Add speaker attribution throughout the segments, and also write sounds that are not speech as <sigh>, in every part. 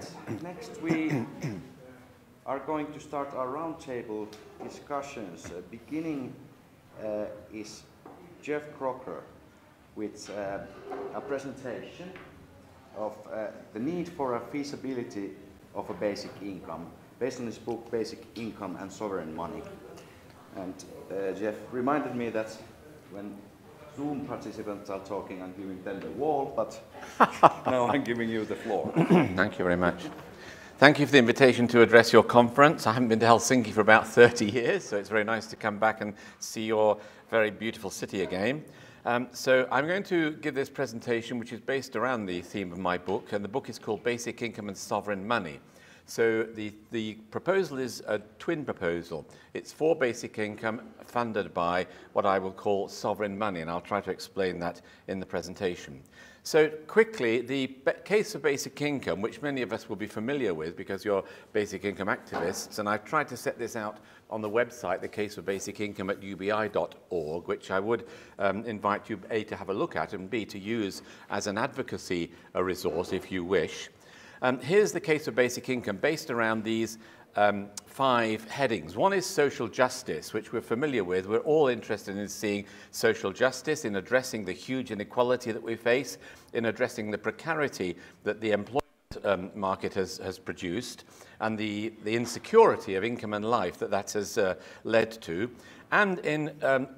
Speaker 1: right, next we are going to start our roundtable discussions. Uh, beginning uh, is Geoff Crocker with uh, a presentation of uh, the need for a feasibility of a basic income based on his book Basic Income and Sovereign Money. And uh, Jeff reminded me that when Zoom participants are talking, I'm giving them the wall, but <laughs> now I'm giving you the floor. <clears throat>
Speaker 2: Thank you very much. Thank you for the invitation to address your conference. I haven't been to Helsinki for about 30 years, so it's very nice to come back and see your very beautiful city again. Um, so I'm going to give this presentation, which is based around the theme of my book, and the book is called Basic Income and Sovereign Money. So the, the proposal is a twin proposal. It's for basic income funded by what I will call sovereign money, and I'll try to explain that in the presentation. So quickly, the case of basic income, which many of us will be familiar with because you're basic income activists, and I've tried to set this out on the website, the case of basic income at ubi.org, which I would um, invite you, A, to have a look at, and B, to use as an advocacy resource if you wish. Um, here's the case of basic income based around these um, five headings. One is social justice, which we're familiar with. We're all interested in seeing social justice, in addressing the huge inequality that we face, in addressing the precarity that the employment um, market has, has produced, and the, the insecurity of income and life that that has uh, led to, and in, um,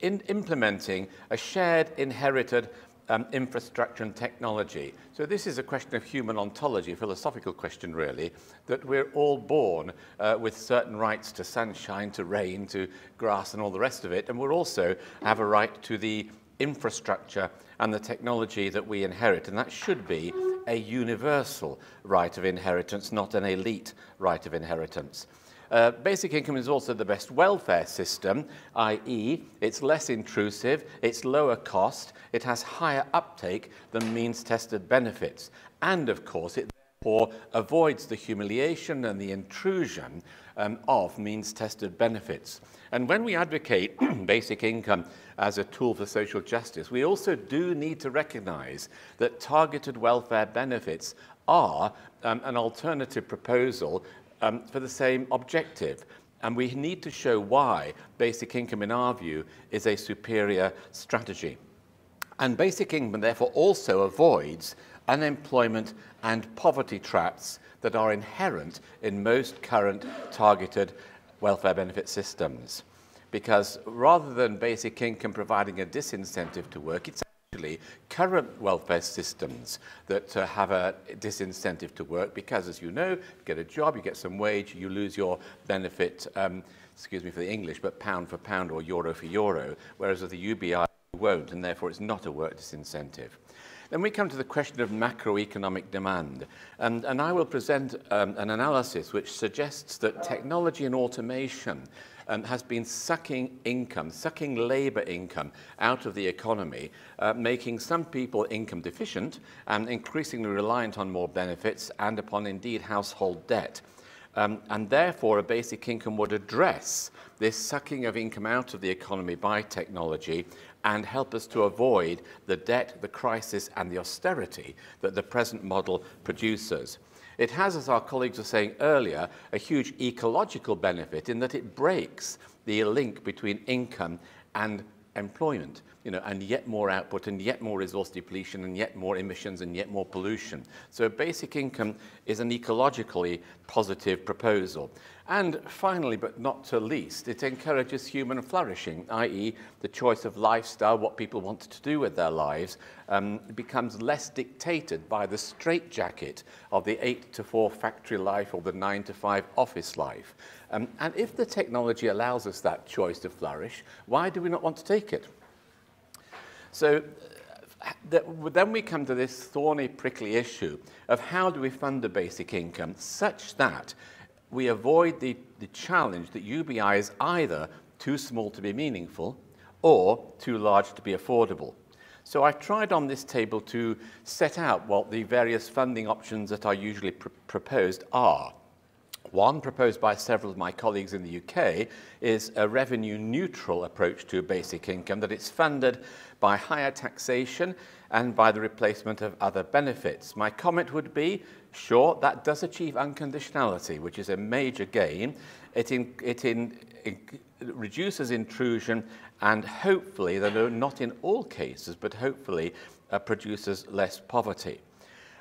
Speaker 2: in implementing a shared inherited um, infrastructure and technology. So this is a question of human ontology, a philosophical question really, that we're all born uh, with certain rights to sunshine, to rain, to grass and all the rest of it, and we also have a right to the infrastructure and the technology that we inherit, and that should be a universal right of inheritance, not an elite right of inheritance. Uh, basic income is also the best welfare system, i.e., it's less intrusive, it's lower cost, it has higher uptake than means tested benefits. And of course, it therefore avoids the humiliation and the intrusion um, of means tested benefits. And when we advocate <clears throat> basic income as a tool for social justice, we also do need to recognize that targeted welfare benefits are um, an alternative proposal um, for the same objective. And we need to show why basic income, in our view, is a superior strategy. And basic income, therefore, also avoids unemployment and poverty traps that are inherent in most current targeted welfare benefit systems. Because rather than basic income providing a disincentive to work, it's actually current welfare systems that uh, have a disincentive to work because, as you know, you get a job, you get some wage, you lose your benefit, um, excuse me for the English, but pound for pound or euro for euro, whereas with the UBI you won't, and therefore it's not a work disincentive. Then we come to the question of macroeconomic demand. And, and I will present um, an analysis which suggests that technology and automation um, has been sucking income, sucking labor income out of the economy, uh, making some people income deficient and increasingly reliant on more benefits and upon indeed household debt. Um, and therefore, a basic income would address this sucking of income out of the economy by technology and help us to avoid the debt, the crisis, and the austerity that the present model produces. It has, as our colleagues were saying earlier, a huge ecological benefit in that it breaks the link between income and employment, you know, and yet more output and yet more resource depletion and yet more emissions and yet more pollution. So basic income is an ecologically positive proposal. And finally, but not to least, it encourages human flourishing, i.e. the choice of lifestyle, what people want to do with their lives, um, becomes less dictated by the straitjacket of the 8 to 4 factory life or the 9 to 5 office life. Um, and if the technology allows us that choice to flourish, why do we not want to take it? So then we come to this thorny, prickly issue of how do we fund the basic income such that we avoid the, the challenge that UBI is either too small to be meaningful or too large to be affordable. So I tried on this table to set out what the various funding options that are usually pr proposed are. One, proposed by several of my colleagues in the UK, is a revenue neutral approach to basic income, that it's funded by higher taxation and by the replacement of other benefits. My comment would be, sure, that does achieve unconditionality, which is a major gain. It, in, it, in, it reduces intrusion and hopefully, though not in all cases, but hopefully uh, produces less poverty.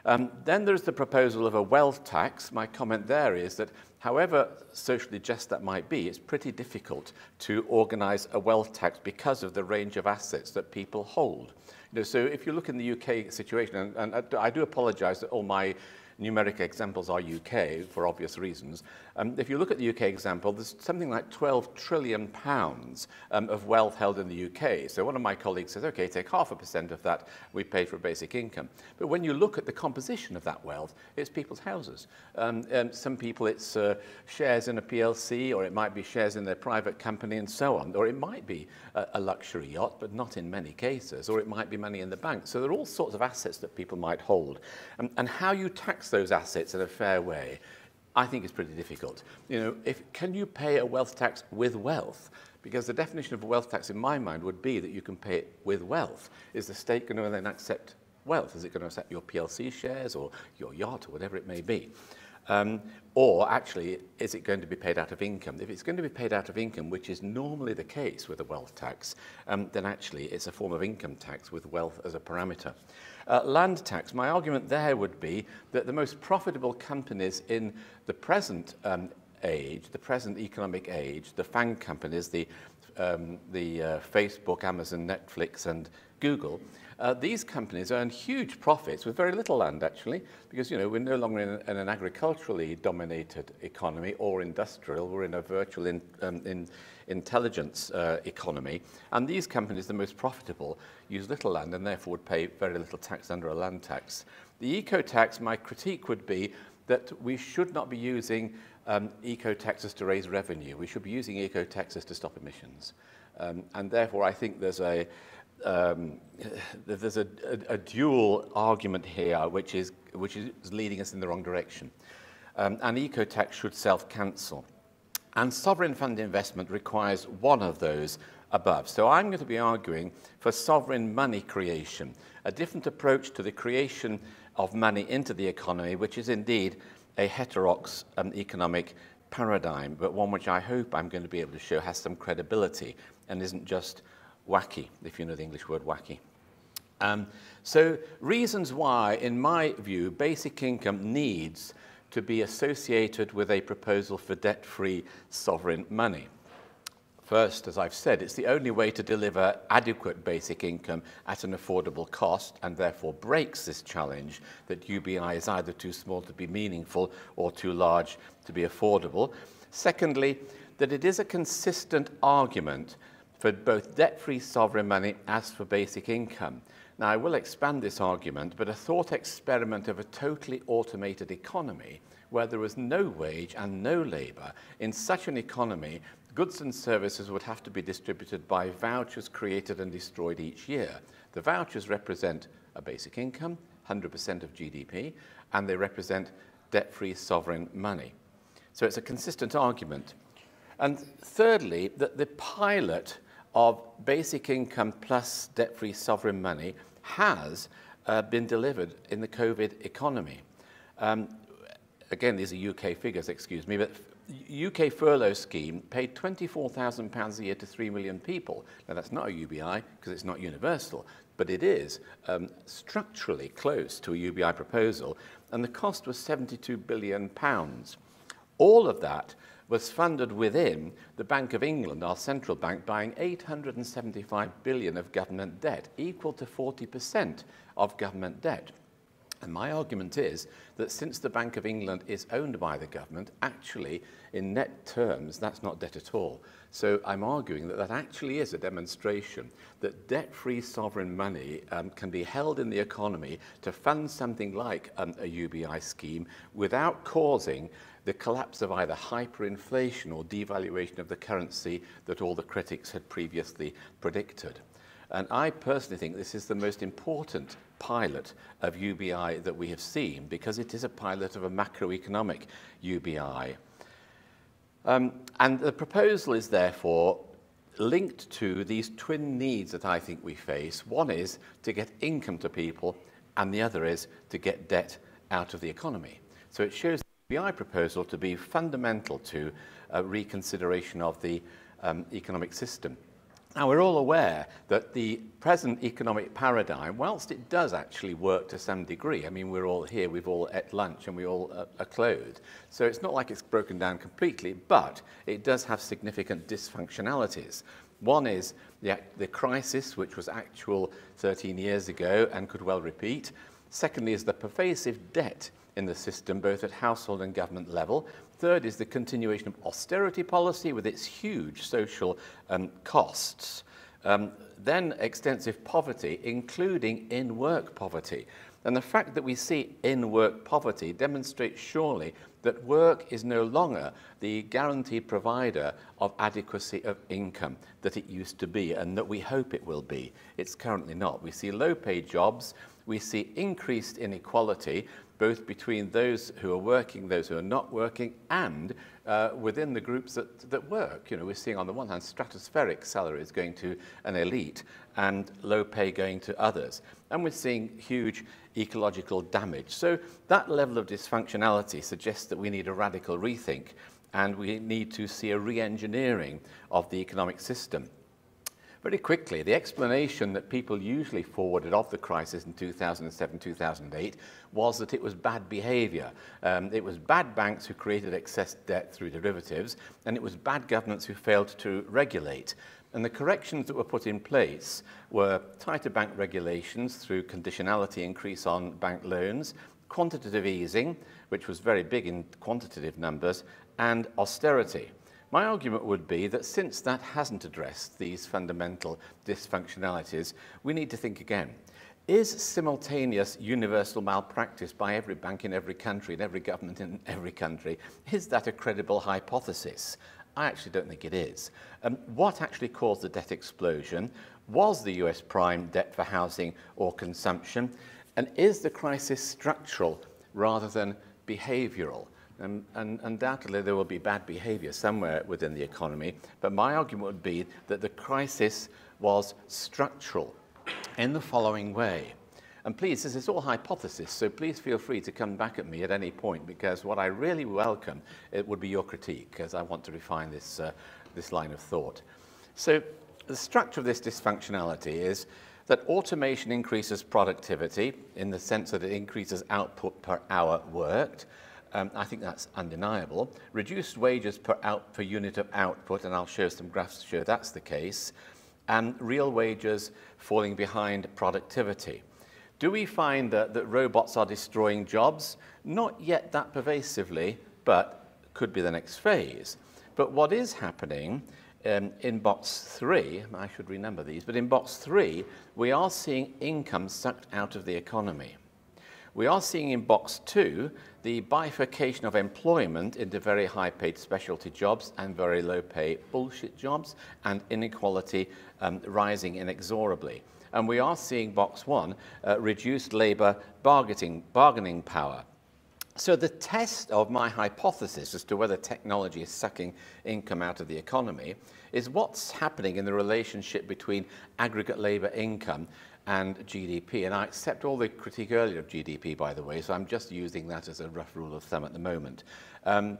Speaker 2: Um, then there's the proposal of a wealth tax. My comment there is that however socially just that might be, it's pretty difficult to organise a wealth tax because of the range of assets that people hold. You know, so if you look in the UK situation, and, and I do apologise that all my numeric examples are UK for obvious reasons. Um, if you look at the UK example, there's something like 12 trillion pounds um, of wealth held in the UK. So one of my colleagues says, okay, take half a percent of that, we pay for basic income. But when you look at the composition of that wealth, it's people's houses. Um, um, some people it's uh, shares in a PLC, or it might be shares in their private company and so on. Or it might be a, a luxury yacht, but not in many cases. Or it might be money in the bank. So there are all sorts of assets that people might hold. Um, and how you tax those assets in a fair way I think is pretty difficult. You know, if, can you pay a wealth tax with wealth? Because the definition of a wealth tax in my mind would be that you can pay it with wealth. Is the state going to then accept wealth? Is it going to accept your PLC shares or your yacht or whatever it may be? Um, or actually, is it going to be paid out of income? If it's going to be paid out of income, which is normally the case with a wealth tax, um, then actually it's a form of income tax with wealth as a parameter. Uh, land tax, my argument there would be that the most profitable companies in the present um, age, the present economic age, the FANG companies, the, um, the uh, Facebook, Amazon, Netflix, and Google, uh, these companies earn huge profits with very little land, actually, because, you know, we're no longer in, in an agriculturally dominated economy or industrial. We're in a virtual in, um, in intelligence uh, economy. And these companies, the most profitable, use little land and therefore would pay very little tax under a land tax. The eco tax, my critique would be that we should not be using um, eco taxes to raise revenue. We should be using eco taxes to stop emissions. Um, and therefore, I think there's a, um, there's a, a, a dual argument here which is, which is leading us in the wrong direction. Um, and eco-tax should self-cancel. And sovereign fund investment requires one of those above. So I'm going to be arguing for sovereign money creation, a different approach to the creation of money into the economy, which is indeed a heterodox um, economic paradigm, but one which I hope I'm going to be able to show has some credibility and isn't just wacky, if you know the English word wacky. Um, so reasons why, in my view, basic income needs to be associated with a proposal for debt-free sovereign money. First, as I've said, it's the only way to deliver adequate basic income at an affordable cost and therefore breaks this challenge that UBI is either too small to be meaningful or too large to be affordable. Secondly, that it is a consistent argument for both debt-free sovereign money as for basic income. Now, I will expand this argument, but a thought experiment of a totally automated economy where there was no wage and no labour, in such an economy, goods and services would have to be distributed by vouchers created and destroyed each year. The vouchers represent a basic income, 100% of GDP, and they represent debt-free sovereign money. So it's a consistent argument. And thirdly, that the pilot of basic income plus debt-free sovereign money has uh, been delivered in the COVID economy. Um, again, these are UK figures, excuse me, but UK furlough scheme paid £24,000 a year to 3 million people. Now, that's not a UBI because it's not universal, but it is um, structurally close to a UBI proposal, and the cost was £72 billion. All of that was funded within the Bank of England, our central bank, buying 875 billion of government debt, equal to 40% of government debt. And my argument is that since the Bank of England is owned by the government, actually, in net terms, that's not debt at all. So I'm arguing that that actually is a demonstration that debt-free sovereign money um, can be held in the economy to fund something like um, a UBI scheme without causing the collapse of either hyperinflation or devaluation of the currency that all the critics had previously predicted. And I personally think this is the most important pilot of UBI that we have seen because it is a pilot of a macroeconomic UBI. Um, and the proposal is therefore linked to these twin needs that I think we face. One is to get income to people, and the other is to get debt out of the economy. So it shows BI proposal to be fundamental to a reconsideration of the um, economic system. Now, we're all aware that the present economic paradigm, whilst it does actually work to some degree, I mean, we're all here, we've all ate lunch, and we all uh, are clothed. So it's not like it's broken down completely, but it does have significant dysfunctionalities. One is the, the crisis, which was actual 13 years ago and could well repeat. Secondly, is the pervasive debt in the system, both at household and government level. Third is the continuation of austerity policy with its huge social um, costs. Um, then extensive poverty, including in-work poverty. And the fact that we see in-work poverty demonstrates surely that work is no longer the guaranteed provider of adequacy of income that it used to be and that we hope it will be. It's currently not. We see low-paid jobs, we see increased inequality, both between those who are working, those who are not working, and uh, within the groups that, that work. You know, we're seeing on the one hand stratospheric salaries going to an elite and low pay going to others. And we're seeing huge ecological damage. So that level of dysfunctionality suggests that we need a radical rethink and we need to see a re-engineering of the economic system. Very quickly, the explanation that people usually forwarded of the crisis in 2007 2008 was that it was bad behavior. Um, it was bad banks who created excess debt through derivatives, and it was bad governments who failed to regulate. And the corrections that were put in place were tighter bank regulations through conditionality increase on bank loans, quantitative easing, which was very big in quantitative numbers, and austerity. My argument would be that since that hasn't addressed these fundamental dysfunctionalities, we need to think again. Is simultaneous universal malpractice by every bank in every country and every government in every country, is that a credible hypothesis? I actually don't think it is. Um, what actually caused the debt explosion? Was the US prime debt for housing or consumption? And is the crisis structural rather than behavioral? And, and undoubtedly, there will be bad behavior somewhere within the economy. But my argument would be that the crisis was structural in the following way. And please, this is all hypothesis, so please feel free to come back at me at any point because what I really welcome it would be your critique because I want to refine this, uh, this line of thought. So the structure of this dysfunctionality is that automation increases productivity in the sense that it increases output per hour worked, um, I think that's undeniable. Reduced wages per, out, per unit of output, and I'll show some graphs to show that's the case, and real wages falling behind productivity. Do we find that, that robots are destroying jobs? Not yet that pervasively, but could be the next phase. But what is happening um, in box three, I should remember these, but in box three, we are seeing income sucked out of the economy. We are seeing in box two the bifurcation of employment into very high paid specialty jobs and very low pay bullshit jobs and inequality um, rising inexorably. And we are seeing box one, uh, reduced labor bargaining, bargaining power. So the test of my hypothesis as to whether technology is sucking income out of the economy is what's happening in the relationship between aggregate labor income and GDP. And I accept all the critique earlier of GDP, by the way, so I'm just using that as a rough rule of thumb at the moment. Um,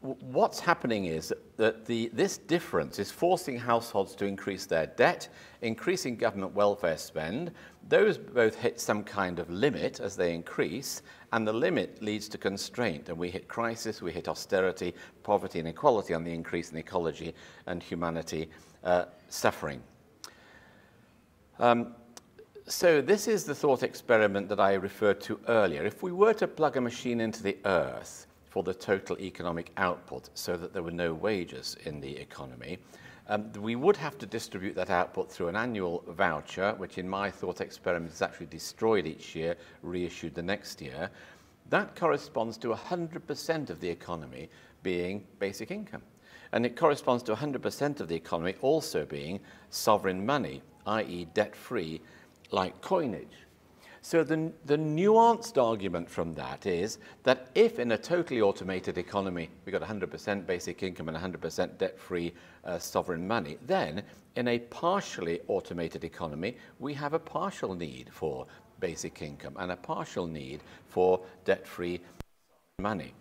Speaker 2: what's happening is that the, this difference is forcing households to increase their debt, increasing government welfare spend. Those both hit some kind of limit as they increase, and the limit leads to constraint. And we hit crisis, we hit austerity, poverty, and inequality on the increase in ecology and humanity uh, suffering. Um, so this is the thought experiment that I referred to earlier. If we were to plug a machine into the earth for the total economic output so that there were no wages in the economy, um, we would have to distribute that output through an annual voucher, which in my thought experiment is actually destroyed each year, reissued the next year. That corresponds to 100% of the economy being basic income. And it corresponds to 100% of the economy also being sovereign money, i.e. debt-free, like coinage. So the, the nuanced argument from that is that if in a totally automated economy we've got 100% basic income and 100% debt-free uh, sovereign money, then in a partially automated economy we have a partial need for basic income and a partial need for debt-free money.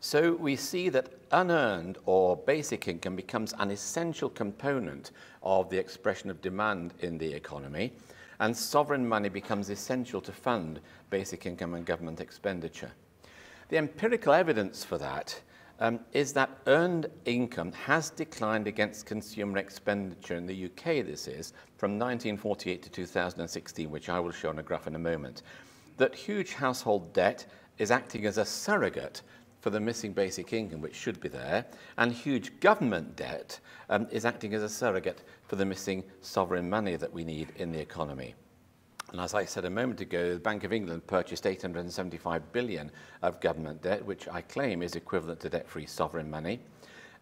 Speaker 2: So we see that unearned or basic income becomes an essential component of the expression of demand in the economy, and sovereign money becomes essential to fund basic income and government expenditure. The empirical evidence for that um, is that earned income has declined against consumer expenditure in the UK, this is, from 1948 to 2016, which I will show on a graph in a moment. That huge household debt is acting as a surrogate for the missing basic income, which should be there, and huge government debt um, is acting as a surrogate for the missing sovereign money that we need in the economy. And as I said a moment ago, the Bank of England purchased 875 billion of government debt, which I claim is equivalent to debt-free sovereign money.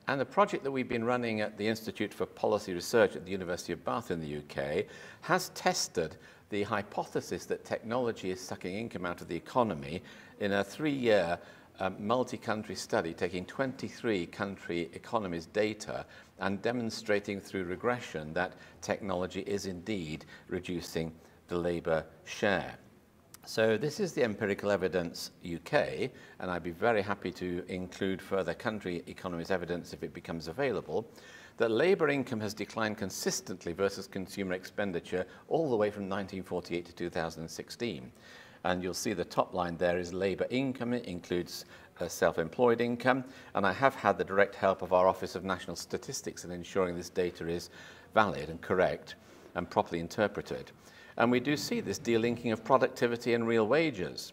Speaker 2: And the project that we've been running at the Institute for Policy Research at the University of Bath in the UK has tested the hypothesis that technology is sucking income out of the economy in a three-year um, multi-country study taking 23 country economies data and demonstrating through regression that technology is indeed reducing the labour share. So this is the empirical evidence UK, and I'd be very happy to include further country economies evidence if it becomes available, that labour income has declined consistently versus consumer expenditure all the way from 1948 to 2016. And you'll see the top line there is labour income. It includes uh, self-employed income. And I have had the direct help of our Office of National Statistics in ensuring this data is valid and correct and properly interpreted. And we do see this delinking of productivity and real wages.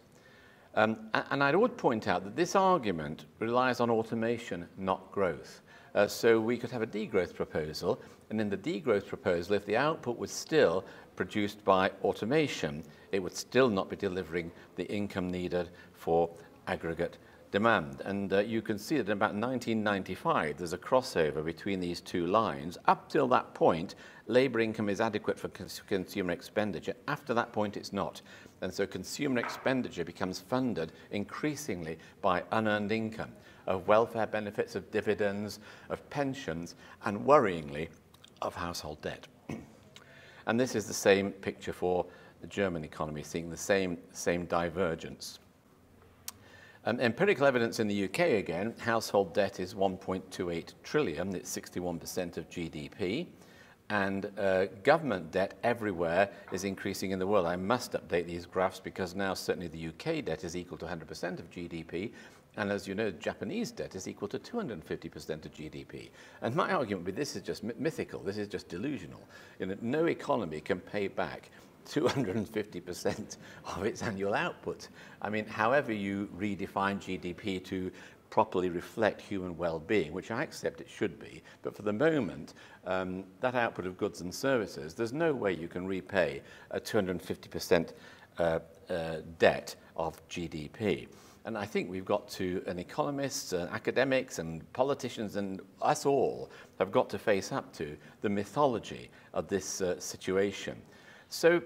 Speaker 2: Um, and I would point out that this argument relies on automation, not growth. Uh, so we could have a degrowth proposal, and in the degrowth proposal, if the output was still produced by automation, it would still not be delivering the income needed for aggregate demand. And uh, you can see that in about 1995, there's a crossover between these two lines. Up till that point, labour income is adequate for cons consumer expenditure. After that point, it's not. And so consumer expenditure becomes funded increasingly by unearned income, of welfare benefits, of dividends, of pensions, and worryingly, of household debt. <clears throat> and this is the same picture for the German economy, seeing the same, same divergence. Um, empirical evidence in the UK again, household debt is 1.28 trillion, it's 61% of GDP, and uh, government debt everywhere is increasing in the world. I must update these graphs because now certainly the UK debt is equal to 100% of GDP, and as you know, Japanese debt is equal to 250% of GDP. And my argument would be this is just mythical, this is just delusional. You know, no economy can pay back 250% of its annual output. I mean, however you redefine GDP to properly reflect human well-being, which I accept it should be, but for the moment, um, that output of goods and services, there's no way you can repay a 250% uh, uh, debt of GDP. And I think we've got to, and economists, and academics, and politicians, and us all have got to face up to the mythology of this uh, situation. So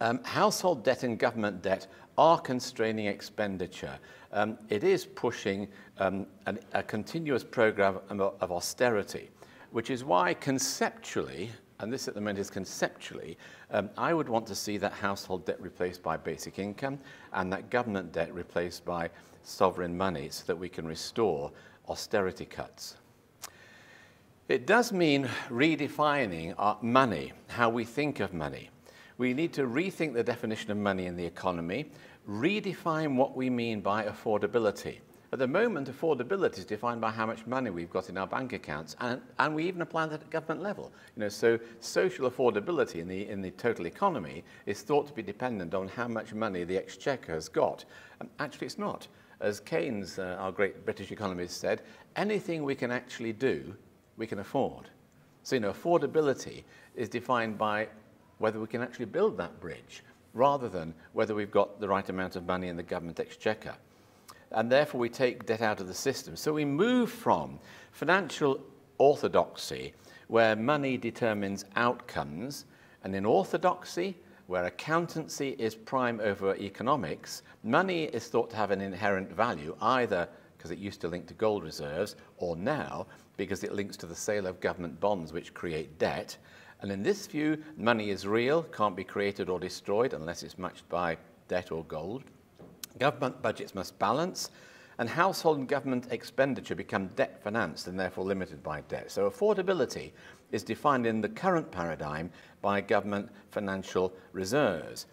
Speaker 2: um, household debt and government debt are constraining expenditure. Um, it is pushing um, an, a continuous program of austerity, which is why conceptually, and this at the moment is conceptually, um, I would want to see that household debt replaced by basic income and that government debt replaced by sovereign money so that we can restore austerity cuts. It does mean redefining our money, how we think of money. We need to rethink the definition of money in the economy, redefine what we mean by affordability. At the moment, affordability is defined by how much money we've got in our bank accounts, and, and we even apply that at government level. You know, so social affordability in the, in the total economy is thought to be dependent on how much money the exchequer has got. Actually, it's not. As Keynes, uh, our great British economist, said, anything we can actually do, we can afford. So, you know, affordability is defined by whether we can actually build that bridge rather than whether we've got the right amount of money in the government exchequer. And therefore, we take debt out of the system. So we move from financial orthodoxy, where money determines outcomes, and in orthodoxy, where accountancy is prime over economics, money is thought to have an inherent value, either because it used to link to gold reserves, or now because it links to the sale of government bonds which create debt. And in this view, money is real, can't be created or destroyed unless it's matched by debt or gold. Government budgets must balance, and household and government expenditure become debt financed and therefore limited by debt. So affordability is defined in the current paradigm by government financial reserves.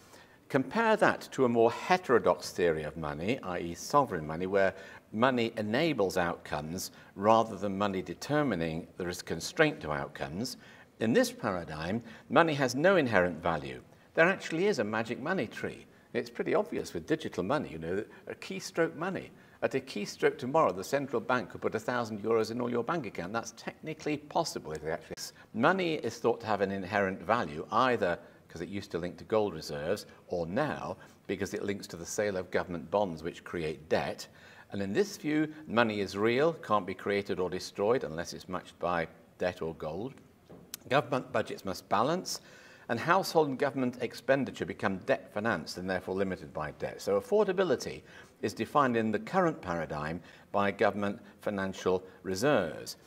Speaker 2: Compare that to a more heterodox theory of money, i.e., sovereign money, where money enables outcomes rather than money determining there is constraint to outcomes. In this paradigm, money has no inherent value. There actually is a magic money tree. It's pretty obvious with digital money, you know, a keystroke money. At a keystroke tomorrow, the central bank could put a thousand euros in all your bank account. That's technically possible if they actually. Money is thought to have an inherent value, either because it used to link to gold reserves, or now because it links to the sale of government bonds which create debt. And in this view, money is real, can't be created or destroyed unless it's matched by debt or gold. Government budgets must balance, and household and government expenditure become debt financed and therefore limited by debt. So affordability is defined in the current paradigm by government financial reserves.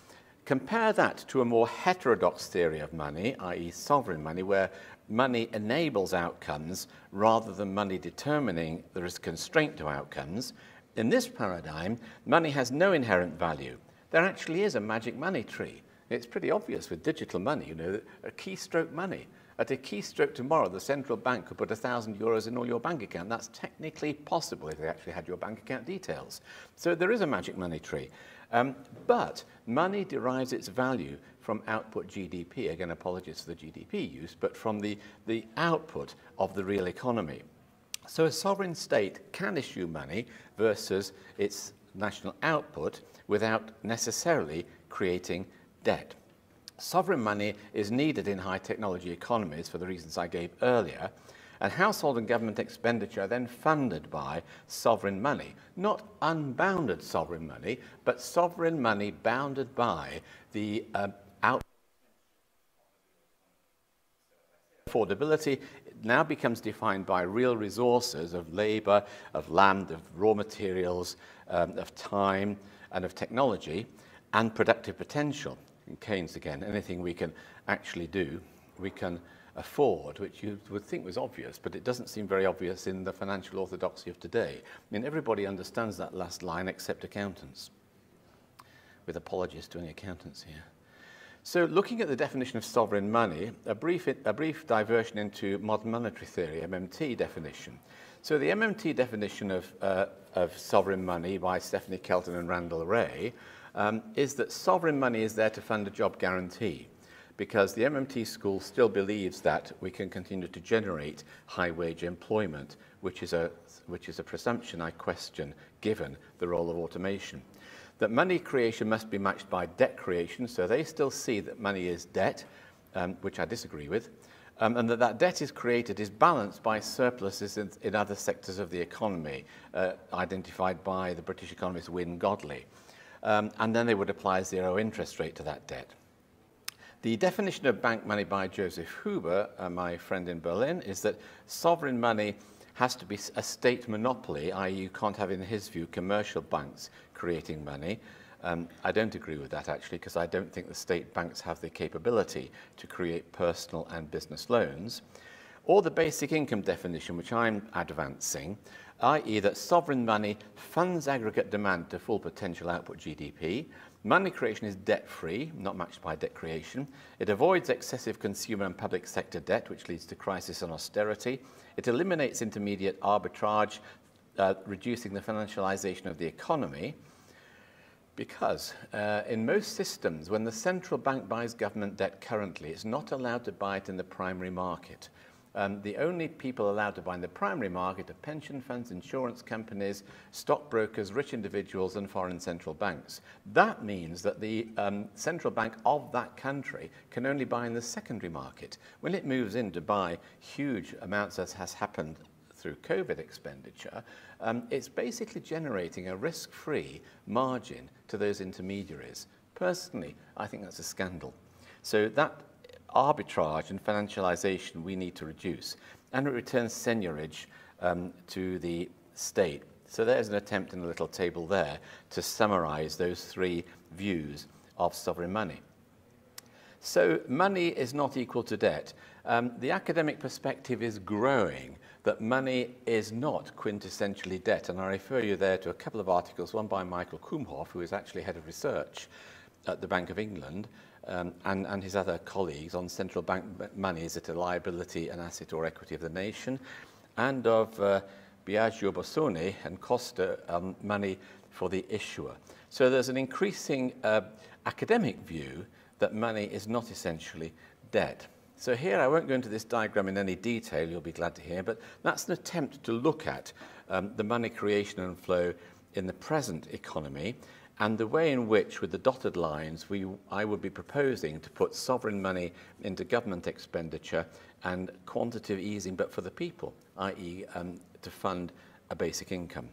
Speaker 2: Compare that to a more heterodox theory of money, i.e., sovereign money, where money enables outcomes rather than money determining there is constraint to outcomes. In this paradigm, money has no inherent value. There actually is a magic money tree. It's pretty obvious with digital money, you know, a keystroke money. At a keystroke tomorrow, the central bank could put a thousand euros in all your bank account. That's technically possible if they actually had your bank account details. So there is a magic money tree. Um, but money derives its value from output GDP. Again, apologies for the GDP use, but from the, the output of the real economy. So a sovereign state can issue money versus its national output without necessarily creating debt. Sovereign money is needed in high technology economies for the reasons I gave earlier, and household and government expenditure are then funded by sovereign money. Not unbounded sovereign money, but sovereign money bounded by the uh, out affordability now becomes defined by real resources of labor, of land, of raw materials, um, of time, and of technology, and productive potential Keynes again, anything we can actually do, we can afford, which you would think was obvious, but it doesn't seem very obvious in the financial orthodoxy of today. I mean, everybody understands that last line except accountants, with apologies to any accountants here. So looking at the definition of sovereign money, a brief, a brief diversion into modern monetary theory, MMT definition. So the MMT definition of, uh, of sovereign money by Stephanie Kelton and Randall Wray um, is that sovereign money is there to fund a job guarantee because the MMT school still believes that we can continue to generate high wage employment, which is a, which is a presumption I question given the role of automation. That money creation must be matched by debt creation, so they still see that money is debt, um, which I disagree with, um, and that that debt is created is balanced by surpluses in, in other sectors of the economy, uh, identified by the British economist Wynne Godley um, and then they would apply zero interest rate to that debt. The definition of bank money by Joseph Huber, uh, my friend in Berlin, is that sovereign money has to be a state monopoly, i.e., you can't have, in his view, commercial banks creating money. Um, I don't agree with that, actually, because I don't think the state banks have the capability to create personal and business loans. Or the basic income definition, which I'm advancing, i.e. that sovereign money funds aggregate demand to full potential output GDP. Money creation is debt-free, not matched by debt creation. It avoids excessive consumer and public sector debt, which leads to crisis and austerity. It eliminates intermediate arbitrage, uh, reducing the financialization of the economy. Because uh, in most systems, when the central bank buys government debt currently, it's not allowed to buy it in the primary market. Um, the only people allowed to buy in the primary market are pension funds, insurance companies, stockbrokers, rich individuals, and foreign central banks. That means that the um, central bank of that country can only buy in the secondary market. When it moves in to buy huge amounts, as has happened through COVID expenditure, um, it's basically generating a risk-free margin to those intermediaries. Personally, I think that's a scandal. So that arbitrage and financialization we need to reduce. and it returns seigniorage um, to the state. So there's an attempt in a little table there to summarize those three views of sovereign money. So money is not equal to debt. Um, the academic perspective is growing that money is not quintessentially debt. And I refer you there to a couple of articles, one by Michael Kumhof, who is actually head of research at the Bank of England, um, and, and his other colleagues on central bank money. Is it a liability, an asset, or equity of the nation? And of uh, Biagio and Costa um, money for the issuer. So there's an increasing uh, academic view that money is not essentially debt. So here, I won't go into this diagram in any detail, you'll be glad to hear, but that's an attempt to look at um, the money creation and flow in the present economy and the way in which, with the dotted lines, we, I would be proposing to put sovereign money into government expenditure and quantitative easing, but for the people, i.e. Um, to fund a basic income.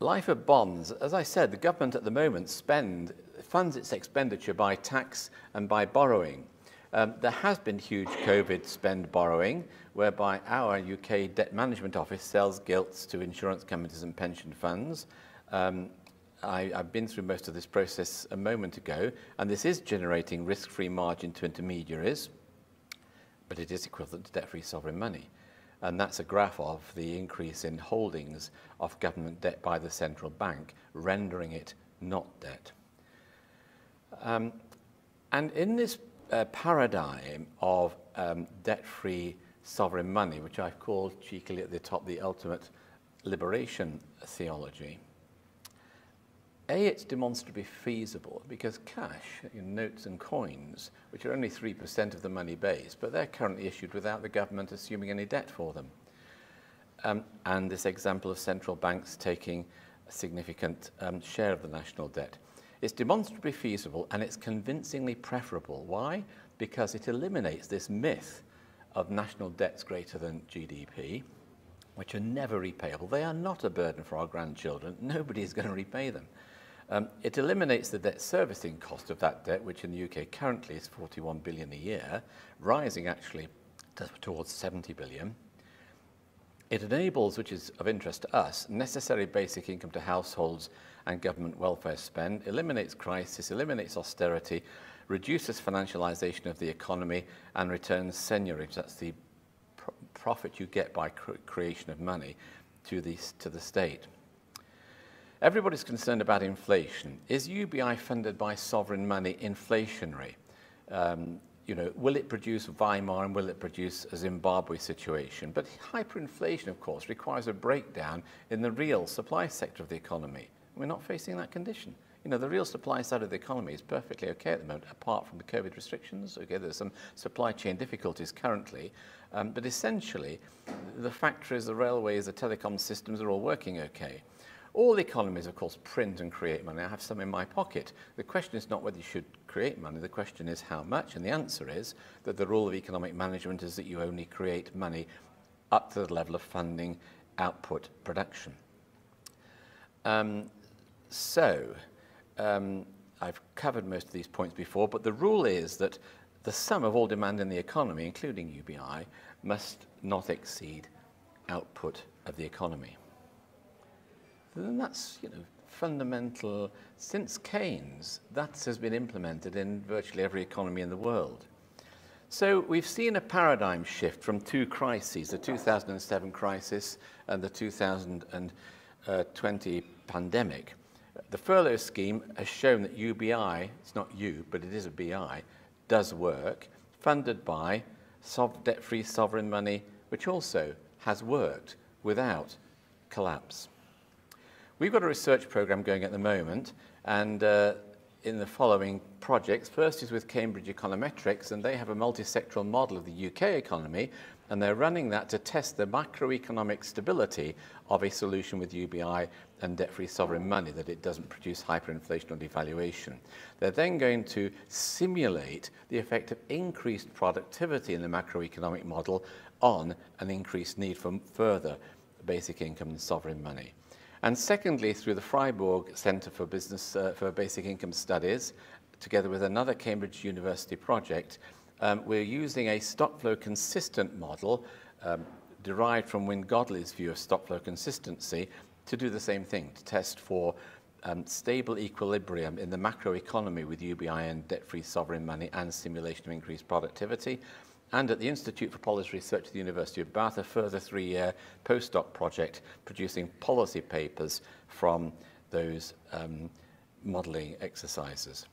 Speaker 2: Life of bonds, as I said, the government at the moment spend funds its expenditure by tax and by borrowing. Um, there has been huge COVID spend borrowing, whereby our UK Debt Management Office sells gilts to insurance companies and pension funds. Um, I, I've been through most of this process a moment ago, and this is generating risk-free margin to intermediaries, but it is equivalent to debt-free sovereign money. And that's a graph of the increase in holdings of government debt by the central bank, rendering it not debt. Um, and in this uh, paradigm of um, debt-free sovereign money, which I've called cheekily at the top the ultimate liberation theology, A, it's demonstrably feasible because cash, in notes and coins, which are only 3% of the money base, but they're currently issued without the government assuming any debt for them. Um, and this example of central banks taking a significant um, share of the national debt. It's demonstrably feasible and it's convincingly preferable. Why? Because it eliminates this myth of national debts greater than GDP, which are never repayable. They are not a burden for our grandchildren. Nobody is going to repay them. Um, it eliminates the debt servicing cost of that debt, which in the UK currently is 41 billion a year, rising actually to, towards 70 billion. It enables, which is of interest to us, necessary basic income to households and government welfare spend, eliminates crisis, eliminates austerity, reduces financialization of the economy, and returns seigniorage, that's the pr profit you get by cr creation of money, to the, to the state. Everybody's concerned about inflation. Is UBI funded by sovereign money inflationary? Um, you know, will it produce Weimar and will it produce a Zimbabwe situation? But hyperinflation, of course, requires a breakdown in the real supply sector of the economy. We're not facing that condition. You know, the real supply side of the economy is perfectly okay at the moment, apart from the COVID restrictions. Okay, there's some supply chain difficulties currently, um, but essentially, the factories, the railways, the telecom systems are all working okay. All economies, of course, print and create money. I have some in my pocket. The question is not whether you should create money, the question is how much, and the answer is that the rule of economic management is that you only create money up to the level of funding output production. Um, so, um, I've covered most of these points before, but the rule is that the sum of all demand in the economy, including UBI, must not exceed output of the economy. And that's, you know, fundamental. Since Keynes, that has been implemented in virtually every economy in the world. So we've seen a paradigm shift from two crises, the 2007 crisis and the 2020 pandemic. The furlough scheme has shown that UBI, it's not U, but it is a BI, does work, funded by debt-free sovereign money, which also has worked without collapse. We've got a research program going at the moment, and uh, in the following projects. First is with Cambridge Econometrics, and they have a multi-sectoral model of the UK economy, and they're running that to test the macroeconomic stability of a solution with UBI and debt-free sovereign money, that it doesn't produce hyperinflation or devaluation. They're then going to simulate the effect of increased productivity in the macroeconomic model on an increased need for further basic income and sovereign money. And secondly, through the Freiburg Center for Business uh, for Basic Income Studies, together with another Cambridge University project, um, we're using a stock flow consistent model um, derived from Wynne Godley's view of stock flow consistency to do the same thing, to test for um, stable equilibrium in the macroeconomy with UBI and debt-free sovereign money and simulation of increased productivity. And at the Institute for Policy Research at the University of Bath, a further three-year postdoc project producing policy papers from those um, modelling exercises.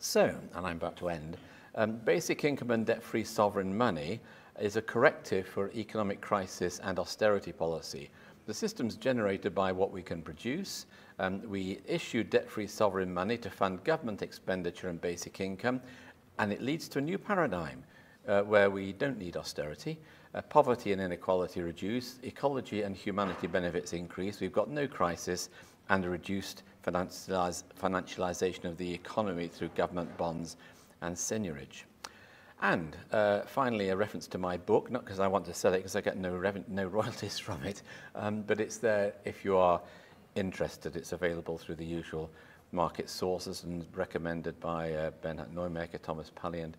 Speaker 2: So, and I'm about to end, um, basic income and debt-free sovereign money is a corrective for economic crisis and austerity policy. The system's generated by what we can produce. Um, we issue debt-free sovereign money to fund government expenditure and basic income, and it leads to a new paradigm uh, where we don't need austerity. Uh, poverty and inequality reduce, ecology and humanity benefits increase, we've got no crisis, and a reduced financializ financialization of the economy through government bonds and seigniorage. And uh, finally, a reference to my book, not because I want to sell it, because I get no, no <laughs> royalties from it, um, but it's there if you are interested. It's available through the usual market sources and recommended by uh, Bernhard Neumärker, Thomas Palliand,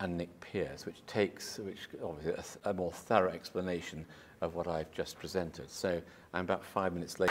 Speaker 2: and Nick Pearce, which takes, which obviously a, a more thorough explanation of what I've just presented. So I'm about five minutes late.